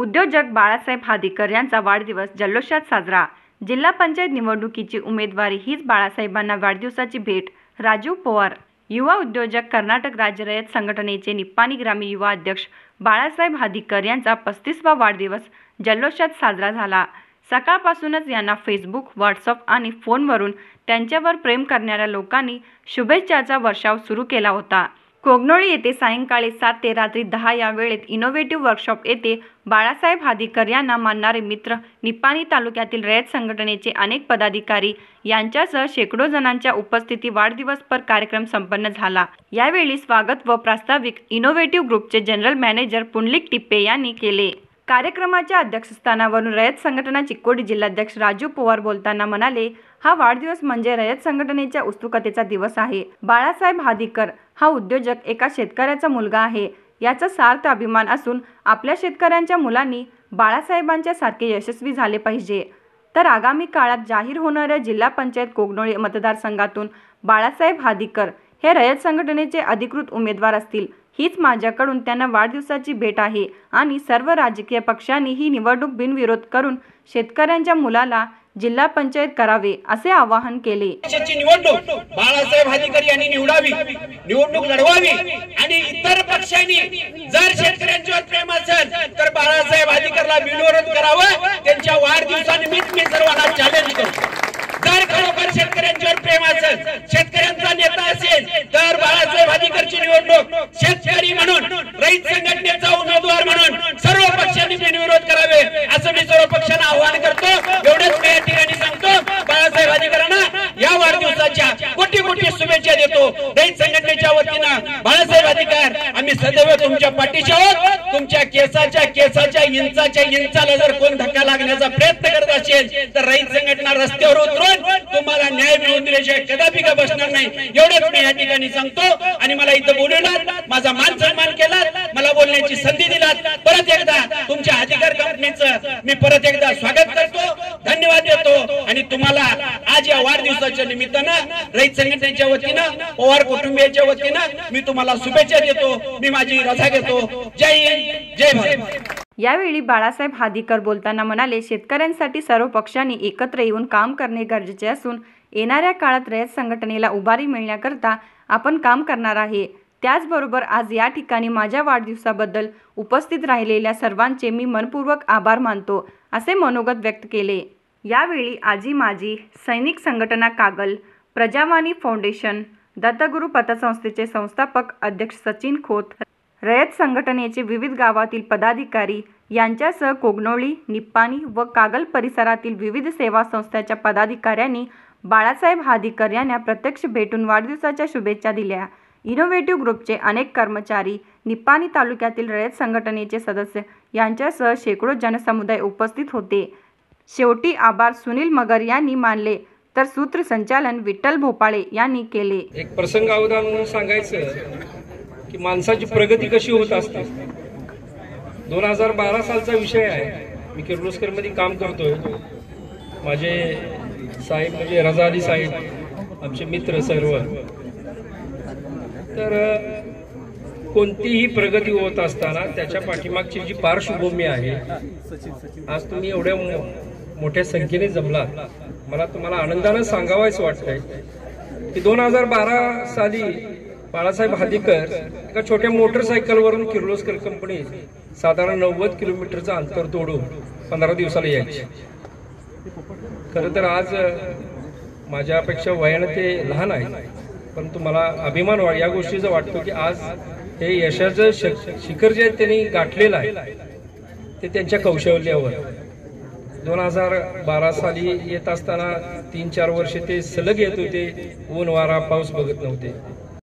उद्योजक बाळासाहेब हादीकर यांचा वाढदिवस जल्लोषात साजरा. जिल्हा पंचायत निवडणुकीची उमेदवारी हीच बाळासाहेबांना वाढदिवसाची भेट. राजीव पवार युवा उद्योजक कर्नाटक राज्य रयत संघटनेचे निप्पाणी ग्रामीण युवा अध्यक्ष बाळासाहेब हादीकर यांचा पस्तीसवा वाढदिवस जल्लोषात साजरा झाला. सकाळपासूनच यांना फेसबुक व्हॉट्सअप आणि फोनवरून त्यांच्यावर प्रेम करणाऱ्या लोकांनी शुभेच्छाचा वर्षाव सुरू केला होता. कोगनोळी येथे सायंकाळी सात ते रात्री दहा या वेळेत इनोव्हेटिव्ह वर्कशॉप येथे बाळासाहेब हादीकर यांना मानणारे मित्र निपाणी तालुक्यातील रयत संघटनेचे अनेक पदाधिकारी यांच्यासह शेकडो जणांच्या उपस्थिती वाढदिवसपर कार्यक्रम संपन्न झाला. यावेळी स्वागत व प्रास्ताविक इनोव्हेटिव्ह ग्रुपचे जनरल मॅनेजर पुंडलिक टिप्पे यांनी केले. कार्यक्रमाच्या अध्यक्षस्थानावरून रयत संघटना चिक्कोडी जिल्हाध्यक्ष राजू पवार बोलताना म्हणाले हा वाढदिवस म्हणजे रयत संघटनेच्या उत्सुकतेचा दिवस आहे. बाळासाहेब हादीकर हा उद्योजक एका शेतकऱ्याचा मुलगा आहे. याचा सार्थ अभिमान असून आपल्या शेतकऱ्यांच्या मुलांनी बाळासाहेबांच्या सारखे यशस्वी झाले पाहिजे. तर आगामी काळात जाहीर होणाऱ्या जिल्हा पंचायत कोगनोळी मतदारसंघातून बाळासाहेब हादीकर हे रयत संघटनेचे अधिकृत उमेदवार असतील. हीच माझ्याकडून त्यांना वाढदिवसाची भेट आहे. आणि सर्व राजकीय पक्षांनी ही निवडणूक बिनविरोध करून शेतकऱ्यांच्या मुलाला जिल्हा पंचायत करावे असे आवाहन केले. निवडणूक बाळासाहेब अधिकारी यांनी निवडावी निवडणूक लढवावी आणि इतर पक्षांनी जर शेतकऱ्यांच्यावर प्रेम असेल तर बाळासाहेब हादीकरला बिनविरोध करावं त्यांच्या वाढदिवसानिमित्त मी सर्वांना चॅलेंज करतो जर खरोखर शेतकऱ्यांच्यावर प्रेम असेल शेतकऱ्यांचा नेता असेल तर बाळासाहेब हादीकरची निवडणूक शेतकरी म्हणून रईत संघटनेचा उमेदवार म्हणून सर्व पक्षांनी बिनविरोध करावे असं मी सर्व पक्षांना आवाहन करतो एवढंच मी या ठिकाणी सांगतो बाळासाहेब अधिकाऱ्यांना या वाढदिवसाच्या कोटी कोटी शुभेच्छा देतो रईत संघटनेच्या वतीनं बाळासाहेब अधिकार आम्ही सदैव तुमच्या पाठीशी आहोत. तुमच्या केसाच्या केसाच्या इंचाच्या इंचाला जर कोण धक्का लागण्याचा प्रयत्न करत असेल तर रईत संघटना रस्त्यावर उतरून तुम्हाला न्याय मिळवून दिल्याशिवाय कदापि का बसणार नाही. एवढंच मी या ठिकाणी सांगतो आणि मला इथं बोलवणार माझा मान सन्मान केला मला बोलण्याची संधी दिलात. परत एकदा तुमच्या अधिकार कंपनीचं मी परत एकदा स्वागत करतो धन्यवाद देतो आणि तुम्हाला आज या वाढदिवसाच्या निमित्तानं रईत संघटनेच्या वतीनं पवार कुटुंबियाच्या वतीनं मी तुम्हाला शुभेच्छा देतो. मी माझी रजा घेतो. जय हिंद जय भारत. यावेळी बाळासाहेब हादीकर बोलताना म्हणाले शेतकऱ्यांसाठी सर्व पक्षांनी एकत्र येऊन काम करणे गरजेचे असून येणाऱ्या काळात रयत संघटनेला उभारी मिळण्याकरता आपण काम करणार आहे. त्याचबरोबर आज या ठिकाणी माझ्या वाढदिवसाबद्दल उपस्थित राहिलेल्या सर्वांचे मी मनपूर्वक आभार मानतो असे मनोगत व्यक्त केले. यावेळी आजी माजी सैनिक संघटना कागल प्रजावाणी फाउंडेशन दत्तगुरू पतसंस्थेचे संस्थापक अध्यक्ष सचिन खोत रयत संघटनेचे विविध गावातील पदाधिकारी यांच्यासह कोगनोळी निप्पाणी व कागल परिसरातील विविध सेवा संस्थांच्या पदाधिकाऱ्यांनी बाळासाहेब हादीकर यांना प्रत्यक्ष भेटून वाढदिवसाच्या शुभेच्छा दिल्या. इनोव्हेटिव्ह ग्रुपचे अनेक कर्मचारी निप्पाणी तालुक्यातील रयत संघटनेचे सदस्य यांच्यासह शेकडो जनसमुदाय उपस्थित होते. शेवटी आभार सुनील मगर यांनी मानले. तर सूत्रसंचालन विठ्ठल भोपाळे यांनी केले. एक प्रसंग अवधान म्हणून सांगायचं की माणसाची प्रगती कशी होत असते. दोन हजार बारा सालचा विषय आहे. मी किर्लोस्करमध्ये काम करतोय. माझे साहेब म्हणजे रजा अली साहेब आमचे मित्र सर्व. तर कोणतीही प्रगती होत असताना त्याच्या पाठीमागची जी पार्श्वभूमी आहे आज तुम्ही एवढ्या मोठ्या संख्येने जमलात मला तुम्हाला आनंदानं सांगावायच वाटतंय की दोन हजार बारा साली बाळासाहेब हादीकर एका छोट्या मोटरसायकलवरून किर्लोस्कर कंपनी साधारण नव्वद किलोमीटरचं अंतर तोडून पंधरा दिवसाला यायची. खरं तर आज माझ्यापेक्षा वयानं ते लहान आहे. परंतु मला अभिमान वा या गोष्टीचा वाटतो की आज हे यशाचं शिखर जे त्यांनी गाठलेलं आहे ते त्यांच्या कौशल्यावर. दोन हजार बारा साली येत असताना तीन चार वर्ष ते सलग येत होते. ऊन वारा पाऊस बघत नव्हते.